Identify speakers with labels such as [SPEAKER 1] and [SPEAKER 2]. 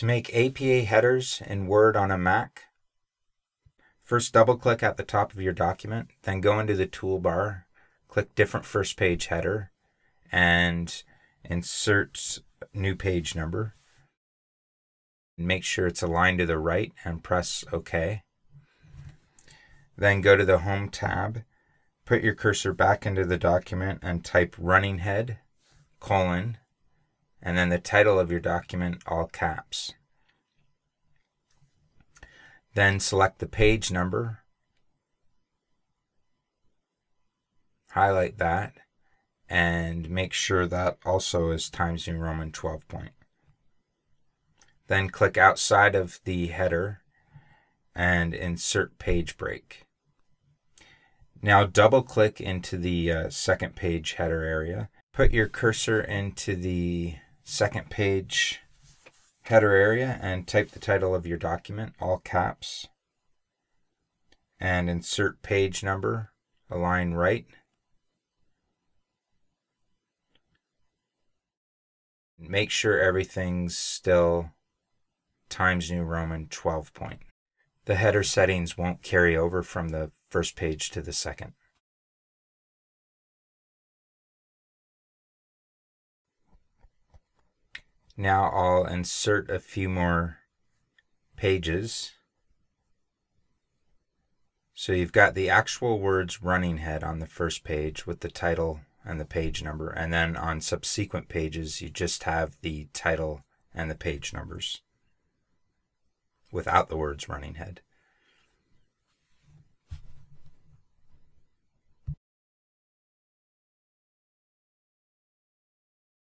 [SPEAKER 1] To make APA headers in Word on a Mac, first double click at the top of your document, then go into the toolbar, click different first page header, and insert new page number. Make sure it's aligned to the right and press OK. Then go to the Home tab, put your cursor back into the document and type running head, colon, and then the title of your document, all caps. Then select the page number, highlight that, and make sure that also is Times New Roman 12 point. Then click outside of the header and insert page break. Now double click into the uh, second page header area. Put your cursor into the second page header area and type the title of your document, all caps, and insert page number, align right. Make sure everything's still Times New Roman 12 point. The header settings won't carry over from the first page to the second. Now I'll insert a few more pages. So you've got the actual words running head on the first page with the title and the page number. And then on subsequent pages, you just have the title and the page numbers without the words running head.